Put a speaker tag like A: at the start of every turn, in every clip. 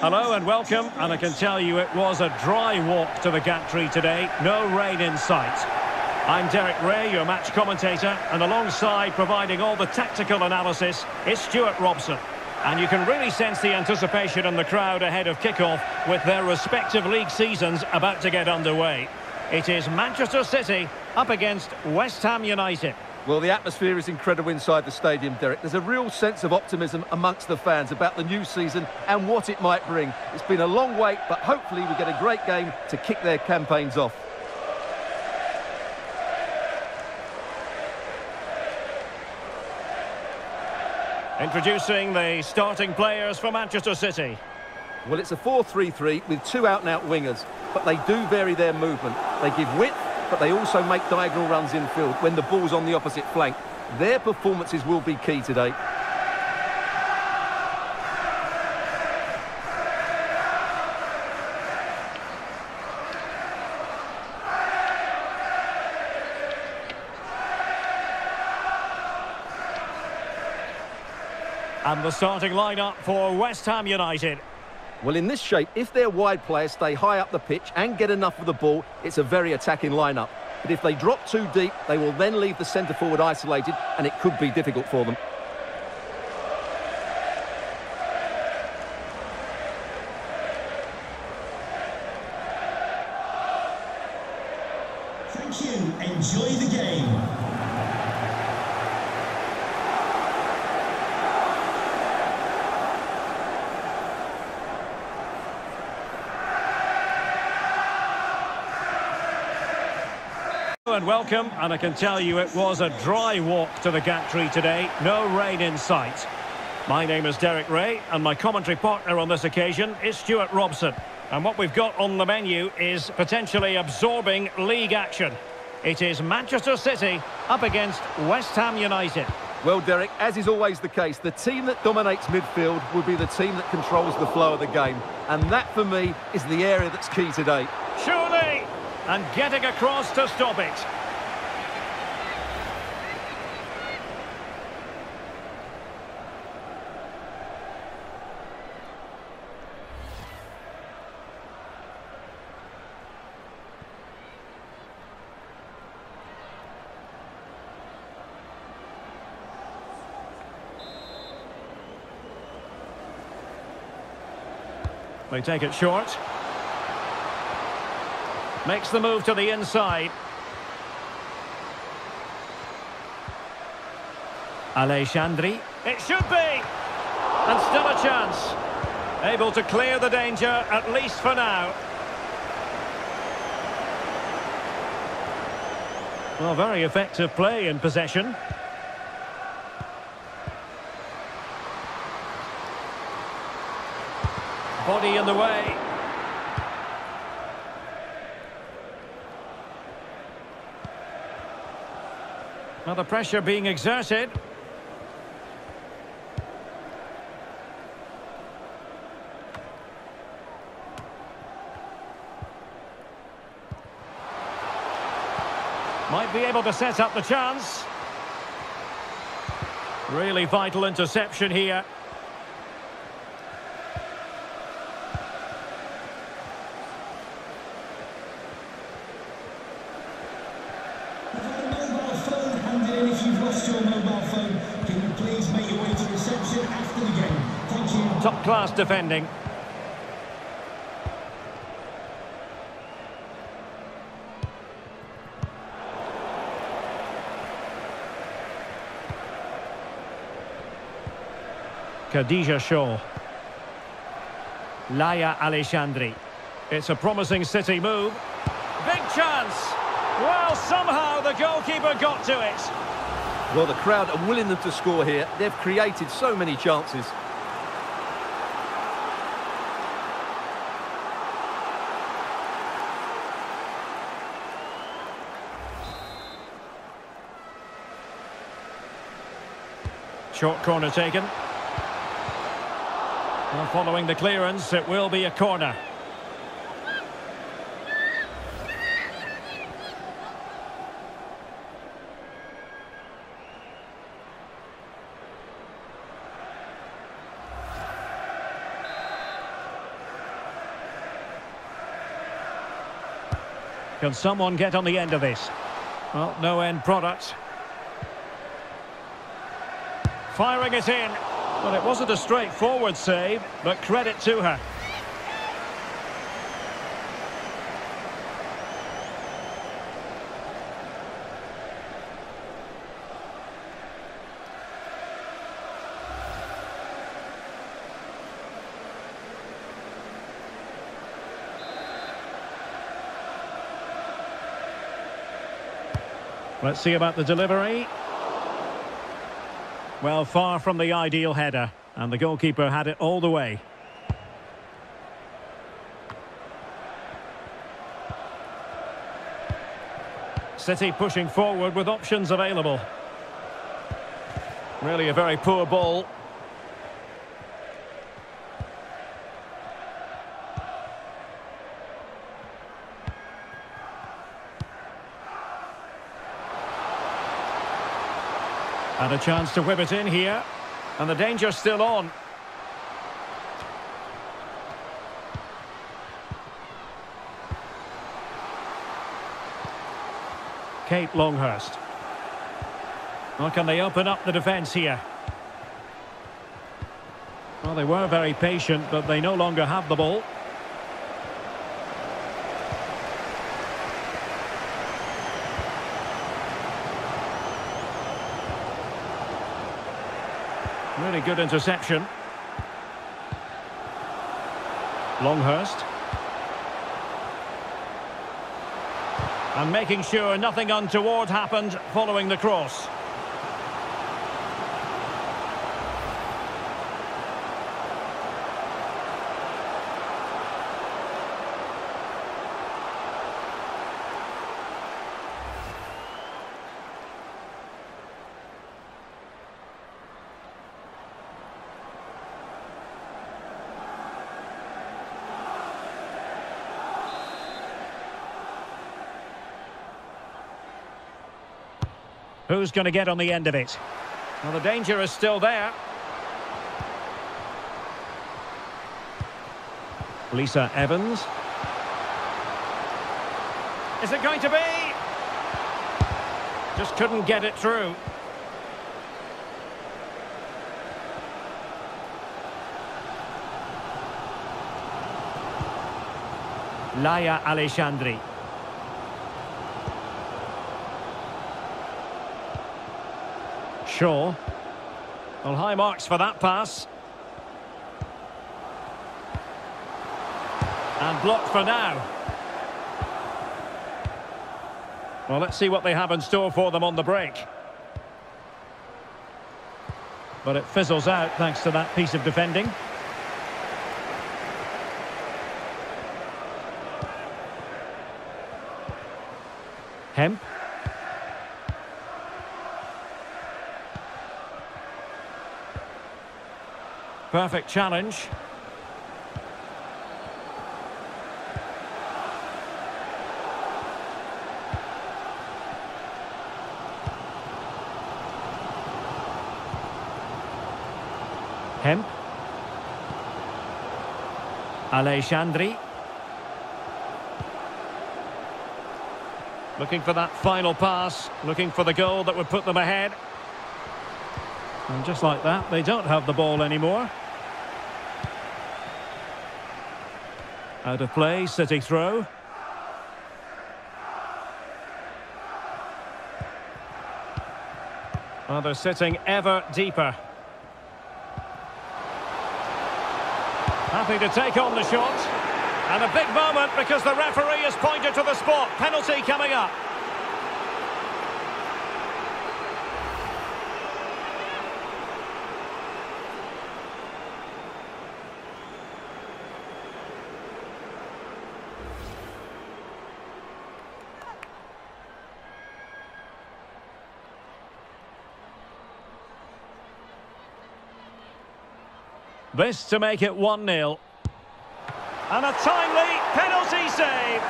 A: Hello and welcome, and I can tell you it was a dry walk to the gantry today, no rain in sight. I'm Derek Ray, your match commentator, and alongside providing all the tactical analysis is Stuart Robson. And you can really sense the anticipation in the crowd ahead of kick-off with their respective league seasons about to get underway. It is Manchester City up against West Ham United.
B: Well, the atmosphere is incredible inside the stadium, Derek. There's a real sense of optimism amongst the fans about the new season and what it might bring. It's been a long wait, but hopefully we get a great game to kick their campaigns off.
A: Introducing the starting players for Manchester City.
B: Well, it's a 4-3-3 with two out-and-out wingers, but they do vary their movement. They give width but they also make diagonal runs in field when the ball's on the opposite flank. Their performances will be key today.
A: And the starting lineup for West Ham United.
B: Well, in this shape, if their wide players stay high up the pitch and get enough of the ball, it's a very attacking lineup. But if they drop too deep, they will then leave the centre forward isolated, and it could be difficult for them.
C: Thank you. Enjoy the game.
A: and welcome, and I can tell you it was a dry walk to the gantry today, no rain in sight. My name is Derek Ray, and my commentary partner on this occasion is Stuart Robson. And what we've got on the menu is potentially absorbing league action. It is Manchester City up against West Ham United.
B: Well, Derek, as is always the case, the team that dominates midfield will be the team that controls the flow of the game. And that, for me, is the area that's key today.
A: Surely! and getting across to stop it. They take it short. Makes the move to the inside. Aleixandri. It should be! And still a chance. Able to clear the danger, at least for now. Well, very effective play in possession. Body in the way. Well, the pressure being exerted. Might be able to set up the chance. Really vital interception here. Top-class defending. Khadija Shaw. Laia Aleixandri. It's a promising City move. Big chance! Well, somehow the goalkeeper got to it.
B: Well, the crowd are willing them to score here. They've created so many chances.
A: Short corner taken. Well, following the clearance, it will be a corner. Can someone get on the end of this? Well, no end product. Firing it in. Well, it wasn't a straightforward save, but credit to her. Let's see about the delivery. Well, far from the ideal header. And the goalkeeper had it all the way. City pushing forward with options available. Really a very poor ball. And a chance to whip it in here. And the danger's still on. Kate Longhurst. Well, can they open up the defence here? Well, they were very patient, but they no longer have the ball. Good interception. Longhurst. And making sure nothing untoward happened following the cross. Who's going to get on the end of it? Well, the danger is still there. Lisa Evans. Is it going to be? Just couldn't get it through. Laia Aleixandri. Shaw. Well, high marks for that pass. And blocked for now. Well, let's see what they have in store for them on the break. But it fizzles out thanks to that piece of defending. Hemp. Perfect challenge. Hemp. Aleixandri. Looking for that final pass, looking for the goal that would put them ahead. And just like that, they don't have the ball anymore. Out of play, City throw. Well, they're sitting ever deeper. Happy to take on the shot. And a big moment because the referee has pointed to the spot. Penalty coming up. This to make it 1-0. And a timely penalty save.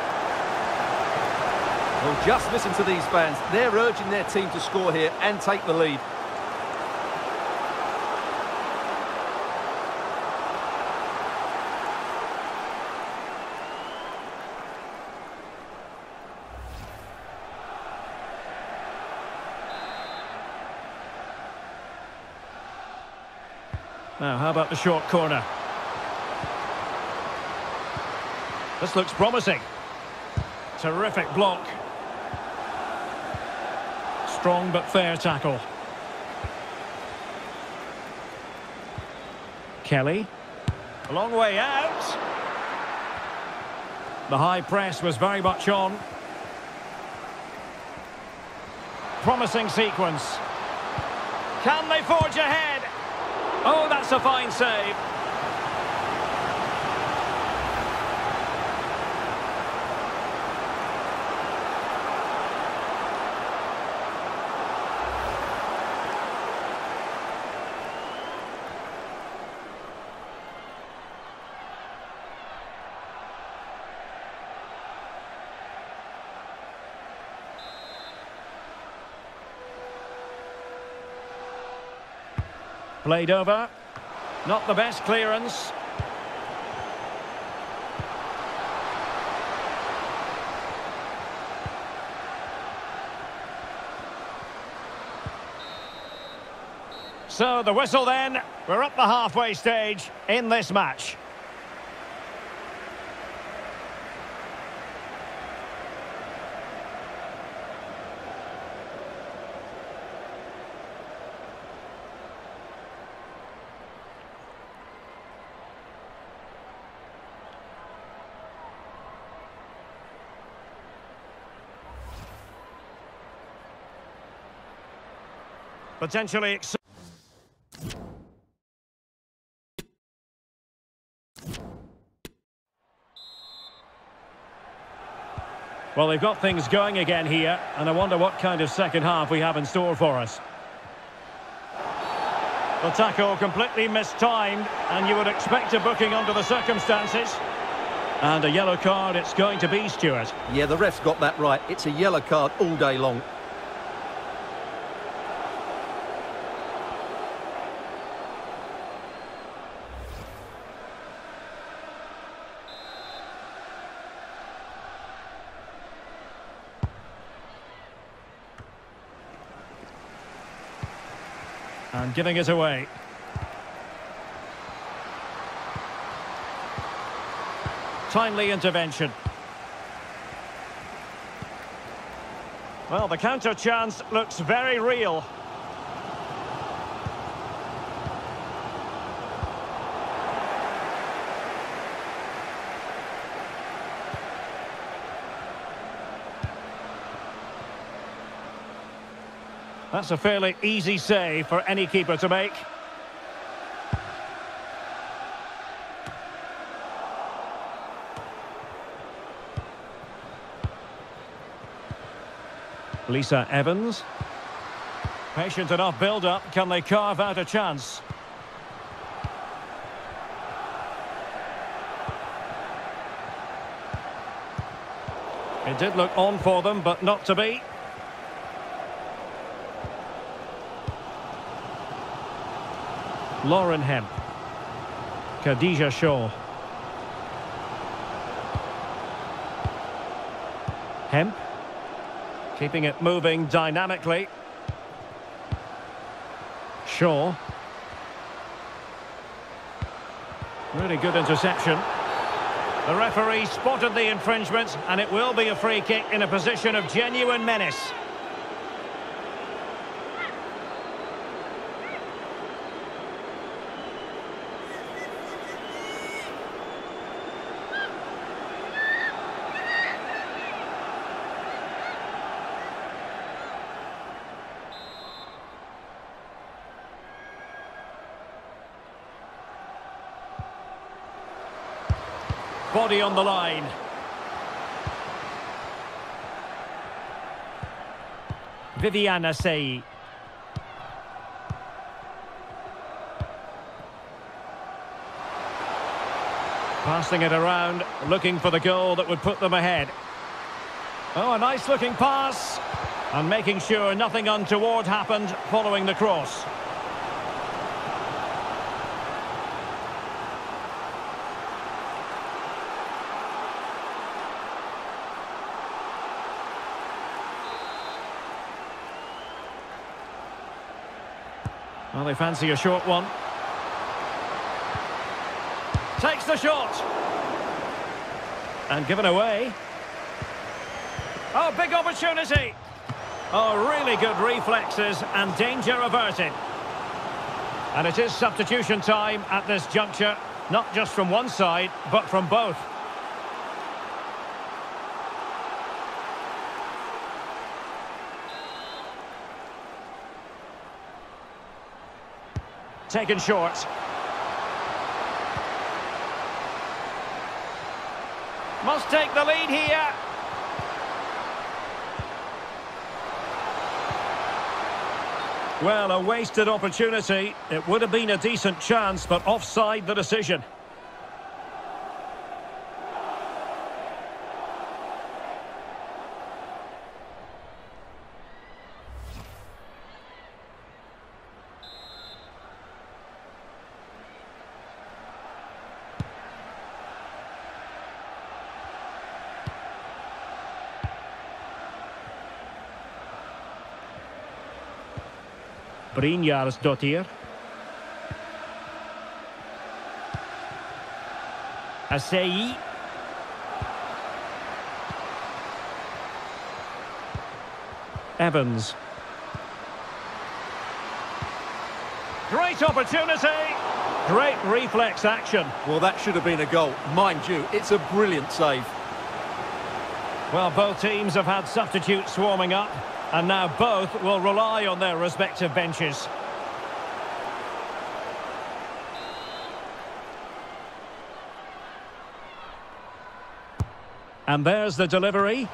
B: Well, just listen to these fans. They're urging their team to score here and take the lead.
A: Now, how about the short corner? This looks promising. Terrific block. Strong but fair tackle. Kelly. A long way out. The high press was very much on. Promising sequence. Can they forge ahead? Oh, that's a fine save. Played over. Not the best clearance. So the whistle then. We're up the halfway stage in this match. Potentially ex- Well, they've got things going again here, and I wonder what kind of second half we have in store for us. The tackle completely mistimed, and you would expect a booking under the circumstances. And a yellow card it's going to be, Stuart.
B: Yeah, the ref's got that right. It's a yellow card all day long.
A: Giving it away. Timely intervention. Well, the counter chance looks very real. That's a fairly easy save for any keeper to make. Lisa Evans. Patient enough build-up. Can they carve out a chance? It did look on for them, but not to be. Lauren Hemp. Khadija Shaw. Hemp. Keeping it moving dynamically. Shaw. Really good interception. The referee spotted the infringement and it will be a free kick in a position of genuine menace. Body on the line. Viviane Asseyi. Passing it around, looking for the goal that would put them ahead. Oh, a nice looking pass. And making sure nothing untoward happened following the cross. Well, they fancy a short one. Takes the shot. And given away. Oh, big opportunity. Oh, really good reflexes and danger averted. And it is substitution time at this juncture, not just from one side, but from both. Taken short. Must take the lead here. Well, a wasted opportunity. It would have been a decent chance, but offside the decision. Brynjarsdottir. Asseyi. Evans. Great opportunity. Great reflex action.
B: Well, that should have been a goal. Mind you, it's a brilliant save.
A: Well, both teams have had substitutes swarming up, and now both will rely on their respective benches. And there's the delivery.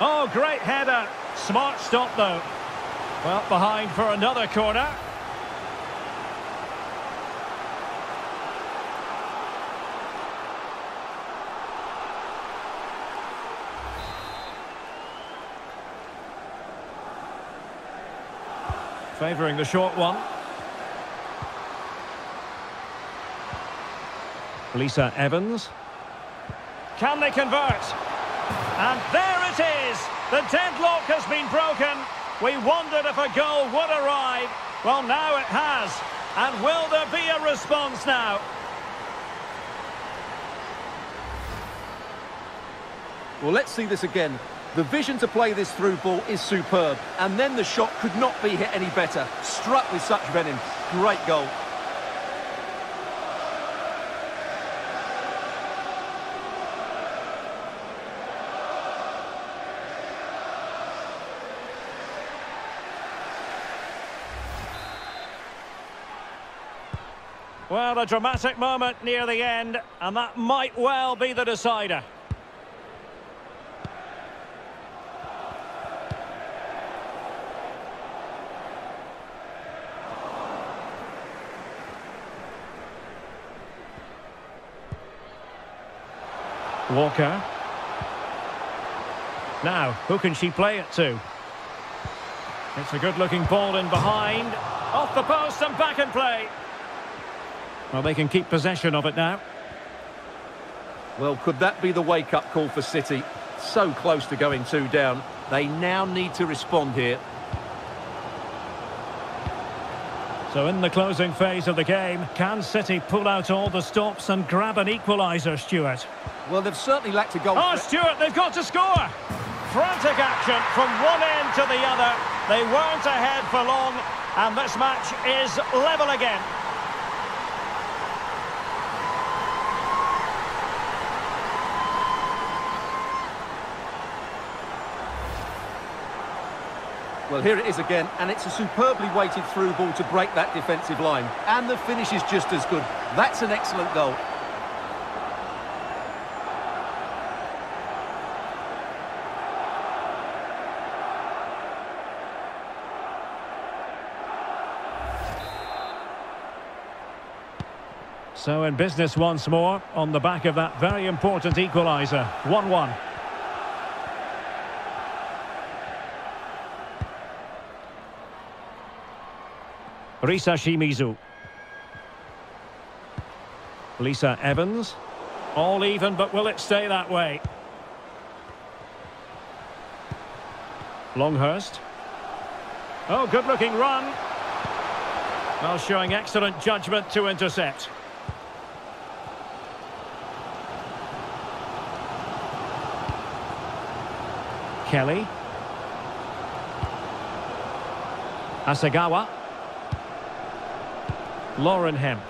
A: Oh, great header. Smart stop, though. Well, behind for another corner. Favouring the short one. Lisa Evans. Can they convert? And there it is! The deadlock has been broken. We wondered if a goal would arrive. Well, now it has. And will there be a response now?
B: Well, let's see this again. The vision to play this through ball is superb. And then the shot could not be hit any better. Struck with such venom. Great goal.
A: Well, a dramatic moment near the end, and that might well be the decider. Walker. Now, who can she play it to? It's a good-looking ball in behind. Off the post and back in play. Well, they can keep possession of it now.
B: Well, could that be the wake-up call for City? So close to going two down. They now need to respond here.
A: So in the closing phase of the game, can City pull out all the stops and grab an equaliser, Stuart?
B: Well, they've certainly lacked a goal.
A: Ah, oh, Stuart, they've got to score! Frantic action from one end to the other. They weren't ahead for long, and this match is level again.
B: Well, here it is again, and it's a superbly weighted through ball to break that defensive line. And the finish is just as good. That's an excellent goal.
A: So in business once more, on the back of that very important equaliser. 1-1. Risa Shimizu. Lisa Evans. All even, but will it stay that way? Longhurst. Oh, good-looking run. Well, showing excellent judgment to intercept. Kelly. Hasegawa. Lauren Hemp.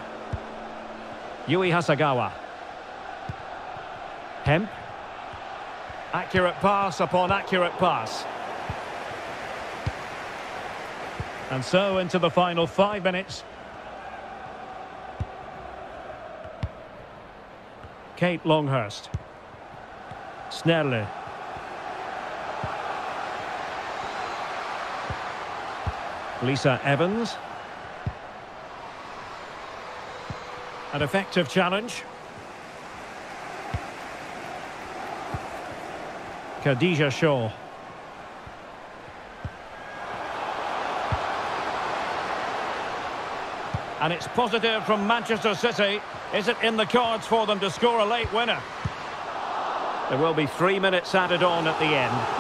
A: Yui Hasegawa. Hemp. Accurate pass upon accurate pass. And so into the final five minutes. Kate Longhurst. Snerle. Lisa Evans. An effective challenge. Khadija Shaw. And it's positive from Manchester City. Is it in the cards for them to score a late winner? There will be three minutes added on at the end.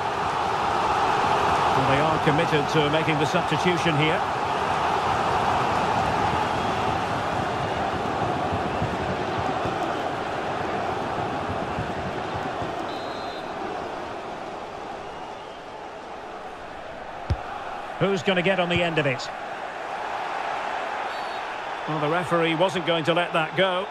A: And they are committed to making the substitution here. Who's going to get on the end of it? Well, the referee wasn't going to let that go.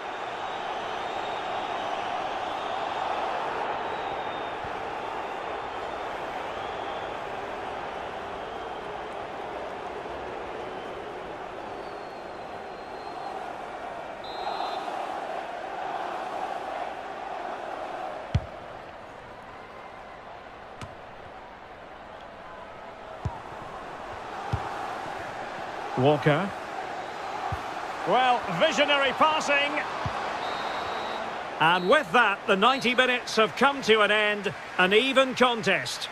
A: Walker. Well, visionary passing. And with that, the 90 minutes have come to an end. An even contest.